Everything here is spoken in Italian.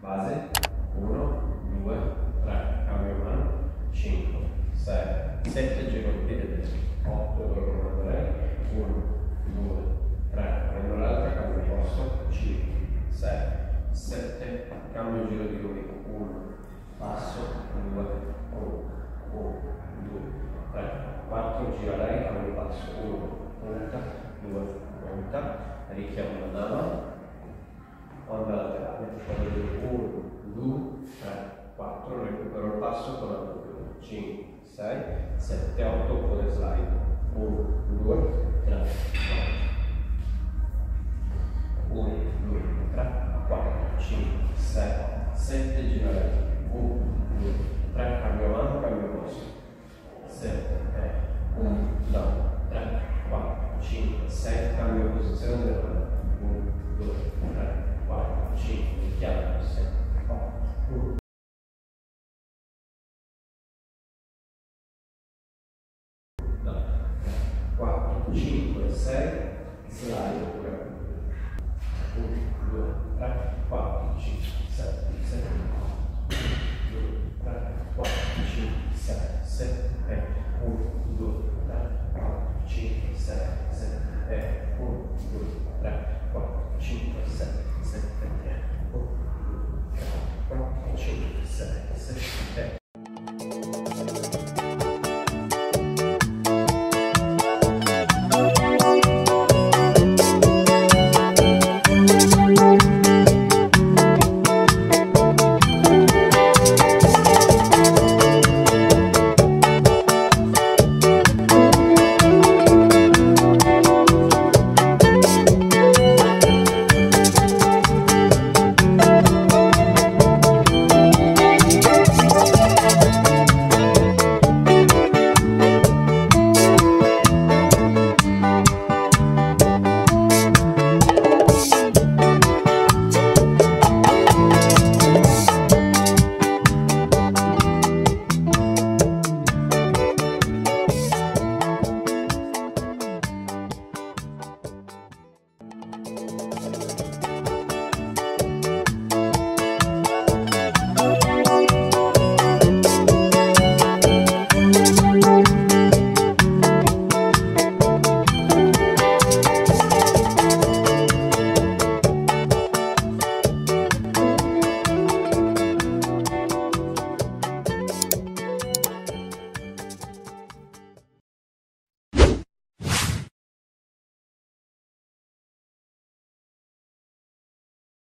base, 1, 2, 3, cambio mano, 5, 6, 7, giro il piede destro, 8, dove comanderei, 1, 2, 3, prendo l'altra, cambio posto, 5, 6, 7, cambio giro di lui, 1, passo, 2, 1, 1, 2, 3, 4, gira lei, cambio passo, 1, punta, 2, punta, richiamo la quando terapia faccio 1, 2, 3, 4, recupero il passo con la doppia, 5, 6, 7, 8, oppure slide, 1, 2, 3, 4, 1, 2, 3, 4, 5, 6, 7, gira lei, 1, 2, 3, cambio mano, cambio posto, 7, 1, 5, 6, slide oppure 1, 2, 3,